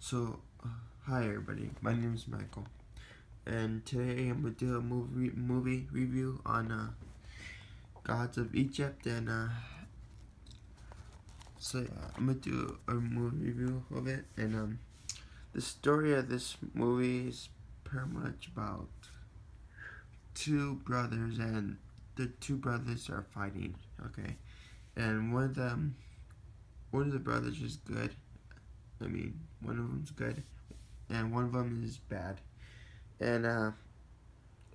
So, hi everybody, my name is Michael, and today I'm gonna do a movie movie review on uh, Gods of Egypt, and uh, so yeah, I'm gonna do a movie review of it, and um, the story of this movie is pretty much about two brothers, and the two brothers are fighting, okay, and one of them, one of the brothers is good I mean, one of them's good, and one of them is bad. And uh,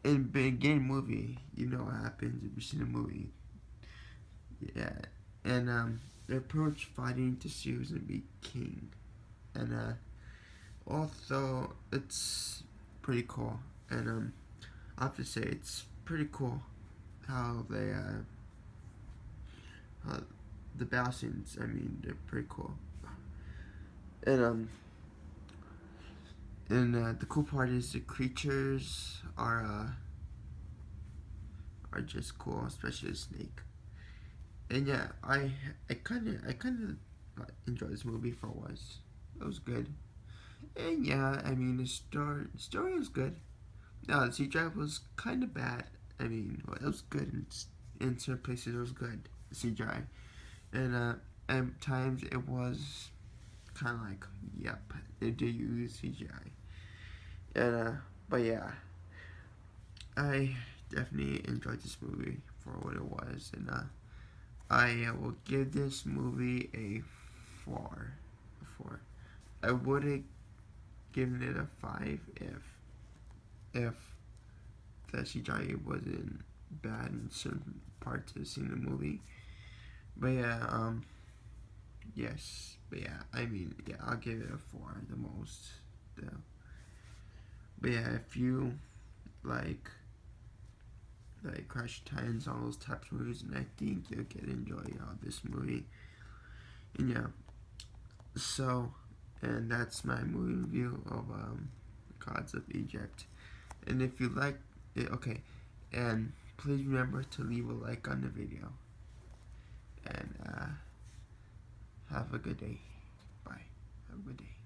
in beginning movie, you know what happens if you've seen a movie. Yeah, and um, they approach fighting to see who's gonna be king, and uh, also it's pretty cool. And um, I have to say it's pretty cool how they uh, how the battle scenes. I mean, they're pretty cool. And um and uh, the cool part is the creatures are uh are just cool, especially the snake. And yeah, I I kind of I kind of enjoyed this movie for was. It was good. And yeah, I mean the story story was good. No, the CGI was kind of bad. I mean, well, it was good in, in certain places. It was good CGI, and uh, at times it was kind of like, yep, they do use CGI. And, uh, but yeah, I definitely enjoyed this movie for what it was, and, uh, I will give this movie a 4. A 4. I would have given it a 5 if, if the CGI wasn't bad in certain parts of of the movie. But yeah, um, yes. But yeah, I mean, yeah, I'll give it a 4 the most, though. But yeah, if you like like Clash Titans, all those types of movies, and I think you'll get enjoy this movie. And yeah, so, and that's my movie review of um, Gods of Egypt. And if you like it, okay, and please remember to leave a like on the video. And, uh, have a good day. Bye. Have a good day.